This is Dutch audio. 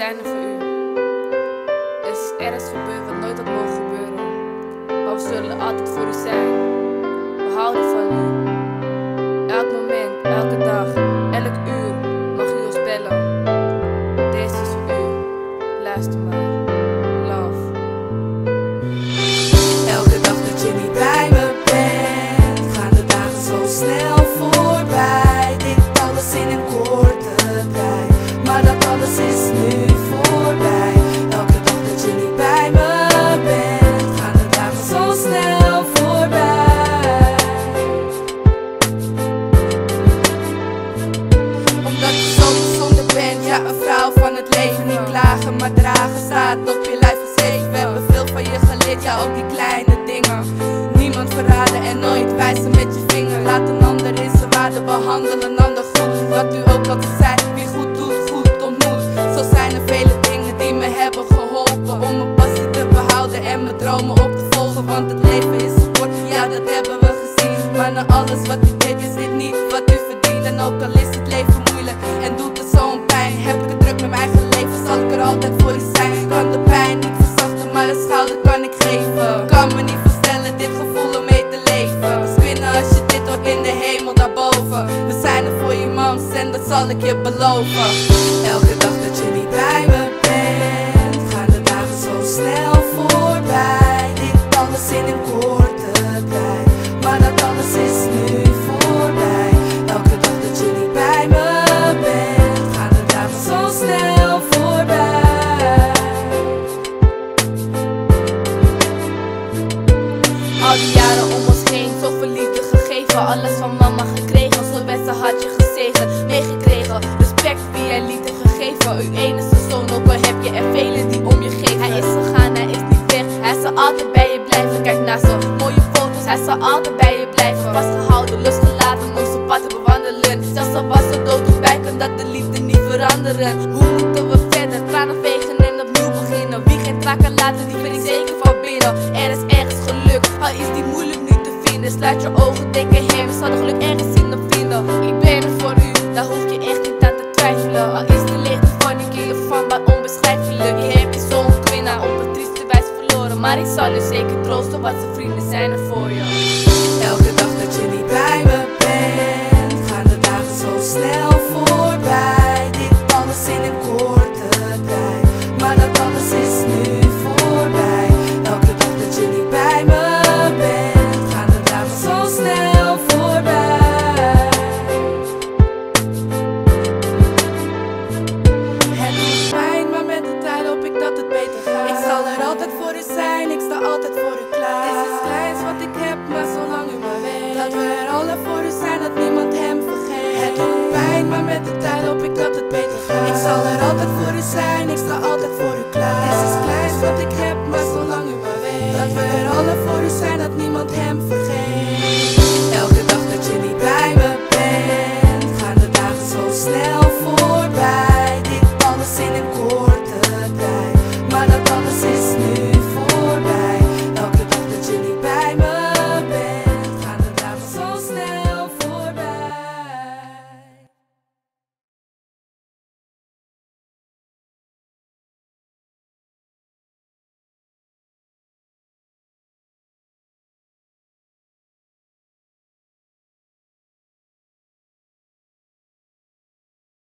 zijn er voor u. Er is gebeurd wat nooit had mogen gebeuren. Maar we zullen altijd voor u zijn. Een vrouw van het leven Niet klagen, maar dragen staat op je lijf geschreven We hebben veel van je geleerd, ja ook die kleine dingen. Niemand verraden en nooit wijzen met je vinger. Laat een ander in zijn waarde behandelen, ander goed Wat u ook altijd zei, wie goed doet, goed ontmoet. Zo zijn er vele dingen die me hebben geholpen Om mijn passie te behouden en mijn dromen op te volgen. Want het leven is kort, ja dat hebben we gezien. Maar na alles wat u deed is dit niet wat u verdient En ook al is het leven moeilijk en doet Heb ik het druk met mijn eigen leven, zal ik er altijd voor u zijn. Kan de pijn niet verzachten, maar een schouder kan ik geven. Kan me niet voorstellen dit gevoel om mee te leven. Spinnen als je dit hoort in de hemel daarboven. We zijn er voor je mams en dat zal ik je beloven. Elke dag dat je niet bij me Al die jaren om ons heen, zoveel liefde gegeven. Alles van mama gekregen, zo wensen had je gezegend, meegekregen. Respect wie jij liefde gegeven. Uw enige zoon, ook al heb je er velen die om je geven. Hij is gegaan, hij is niet weg, hij zal altijd bij je blijven. Kijk naar zijn mooie foto's, hij zal altijd bij je blijven. Vastgehouden, losgelaten, onze pad te bewandelen. Zelfs al was het dood bij, kan dat de liefde niet veranderen. Hoe moeten we verder? Tranen vegen en opnieuw beginnen. Wie geen traan kan laten, die ergens geluk, al is die moeilijk nu te vinden. Sluit je ogen, denk heen, we zal geluk ergens in hem vinden. Ik ben er voor u, daar hoef je echt niet aan te twijfelen. Al is de leegte van die keer van bij onbeschrijfelijk. Je hebt je zo'n winnaar op een trieste wijze verloren. Maar ik zal u zeker troosten, wat zijn vrienden zijn er voor je.